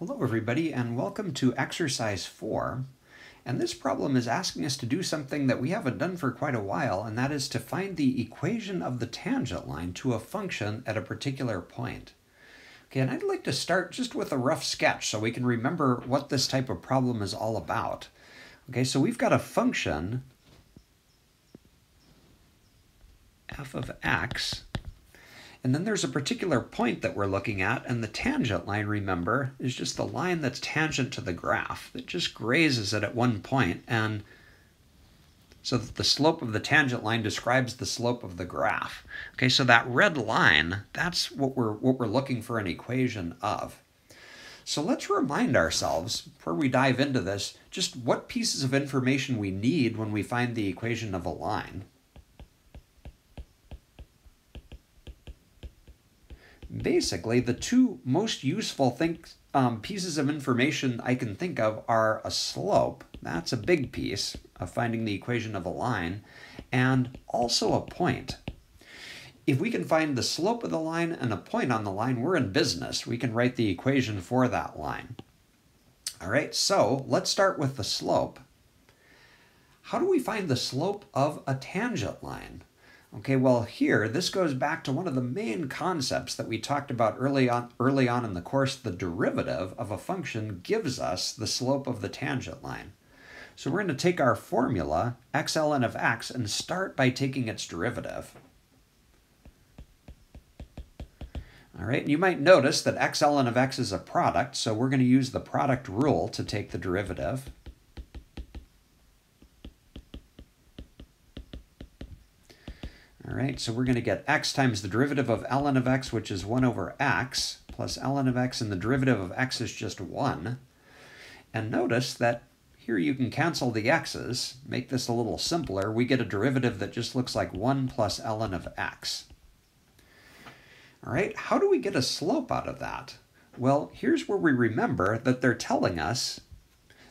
Hello everybody and welcome to exercise 4. And this problem is asking us to do something that we haven't done for quite a while, and that is to find the equation of the tangent line to a function at a particular point. Okay, and I'd like to start just with a rough sketch so we can remember what this type of problem is all about. Okay, so we've got a function f of x and then there's a particular point that we're looking at, and the tangent line, remember, is just the line that's tangent to the graph, that just grazes it at one point, and so that the slope of the tangent line describes the slope of the graph. Okay, so that red line, that's what we're, what we're looking for an equation of. So let's remind ourselves, before we dive into this, just what pieces of information we need when we find the equation of a line. Basically, the two most useful think, um, pieces of information I can think of are a slope, that's a big piece of finding the equation of a line, and also a point. If we can find the slope of the line and a point on the line, we're in business. We can write the equation for that line. All right, so let's start with the slope. How do we find the slope of a tangent line? Okay, well here, this goes back to one of the main concepts that we talked about early on, early on in the course. The derivative of a function gives us the slope of the tangent line. So we're going to take our formula, x ln of x, and start by taking its derivative. All right, and you might notice that x ln of x is a product, so we're going to use the product rule to take the derivative. All right, so we're going to get x times the derivative of ln of x, which is 1 over x, plus ln of x, and the derivative of x is just 1. And notice that here you can cancel the x's, make this a little simpler. We get a derivative that just looks like 1 plus ln of x. All right, how do we get a slope out of that? Well, here's where we remember that they're telling us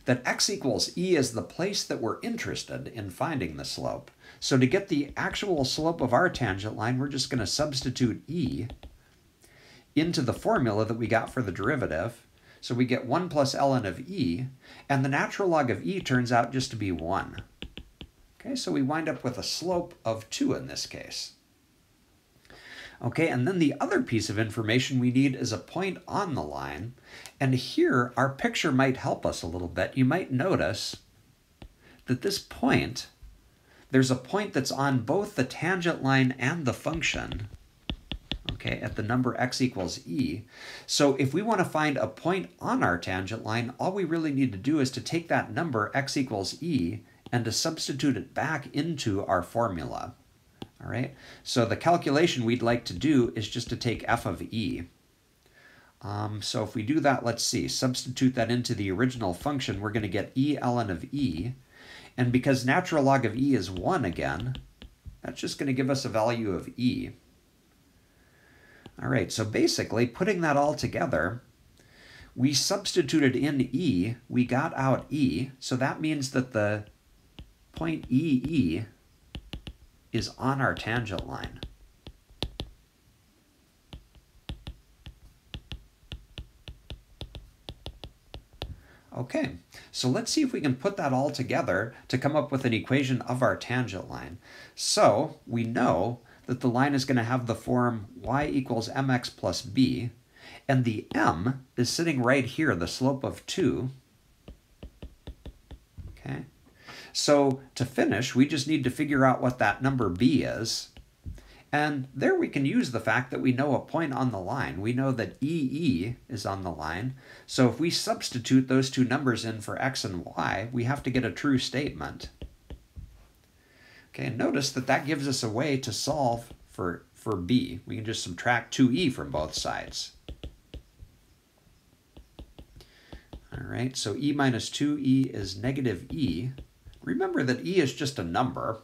that x equals e is the place that we're interested in finding the slope. So to get the actual slope of our tangent line, we're just going to substitute e into the formula that we got for the derivative. So we get 1 plus ln of e, and the natural log of e turns out just to be 1. Okay, so we wind up with a slope of 2 in this case. Okay, and then the other piece of information we need is a point on the line. And here, our picture might help us a little bit. You might notice that this point there's a point that's on both the tangent line and the function, okay, at the number x equals e. So if we want to find a point on our tangent line, all we really need to do is to take that number x equals e and to substitute it back into our formula. All right, so the calculation we'd like to do is just to take f of e. Um, so if we do that, let's see, substitute that into the original function, we're going to get e ln of e, and because natural log of e is 1 again, that's just going to give us a value of e. All right, so basically, putting that all together, we substituted in e, we got out e, so that means that the point EE is on our tangent line. Okay, so let's see if we can put that all together to come up with an equation of our tangent line. So we know that the line is going to have the form y equals mx plus b, and the m is sitting right here, the slope of 2. Okay, so to finish, we just need to figure out what that number b is. And there we can use the fact that we know a point on the line. We know that EE is on the line. So if we substitute those two numbers in for x and y, we have to get a true statement. Okay, and notice that that gives us a way to solve for, for b. We can just subtract 2e from both sides. All right, so e minus 2e is negative e. Remember that e is just a number.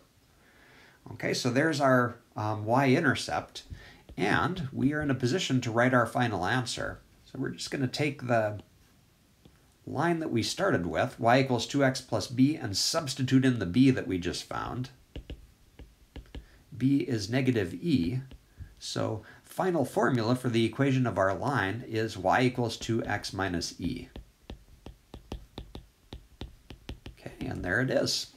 Okay, so there's our um, y-intercept, and we are in a position to write our final answer. So we're just going to take the line that we started with, y equals 2x plus b, and substitute in the b that we just found. b is negative e, so final formula for the equation of our line is y equals 2x minus e. Okay, and there it is.